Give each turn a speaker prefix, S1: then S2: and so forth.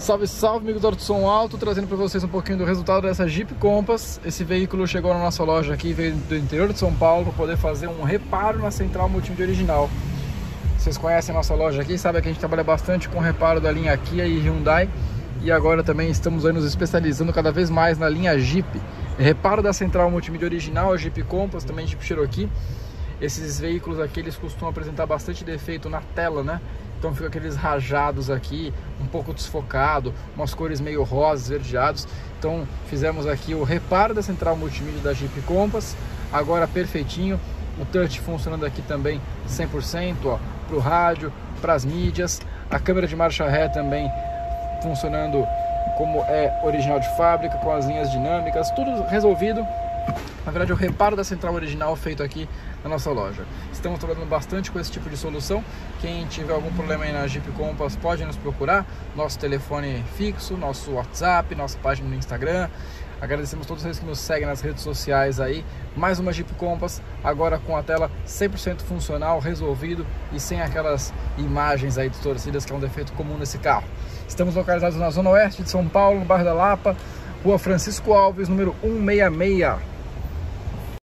S1: Salve, salve, amigos do Auto Som Alto, trazendo para vocês um pouquinho do resultado dessa Jeep Compass. Esse veículo chegou na nossa loja aqui, veio do interior de São Paulo, para poder fazer um reparo na central multimídia original. Vocês conhecem a nossa loja aqui, sabem que a gente trabalha bastante com reparo da linha Kia e Hyundai. E agora também estamos nos especializando cada vez mais na linha Jeep. Reparo da central multimídia original, Jeep Compass, também Jeep Cherokee. Esses veículos aqui, eles costumam apresentar bastante defeito na tela, né? Então fica aqueles rajados aqui, um pouco desfocado, umas cores meio rosas, verdeados. Então fizemos aqui o reparo da central multimídia da Jeep Compass, agora perfeitinho. O touch funcionando aqui também 100%, ó, para o rádio, para as mídias. A câmera de marcha ré também funcionando como é original de fábrica, com as linhas dinâmicas, tudo resolvido na verdade, o reparo da central original feito aqui na nossa loja. Estamos trabalhando bastante com esse tipo de solução. Quem tiver algum problema aí na Jeep Compass pode nos procurar. Nosso telefone fixo, nosso WhatsApp, nossa página no Instagram. Agradecemos todos vocês que nos seguem nas redes sociais aí. Mais uma Jeep Compass, agora com a tela 100% funcional, resolvido e sem aquelas imagens aí distorcidas que é um defeito comum nesse carro. Estamos localizados na zona oeste de São Paulo, no bairro da Lapa, Rua Francisco Alves, número 166.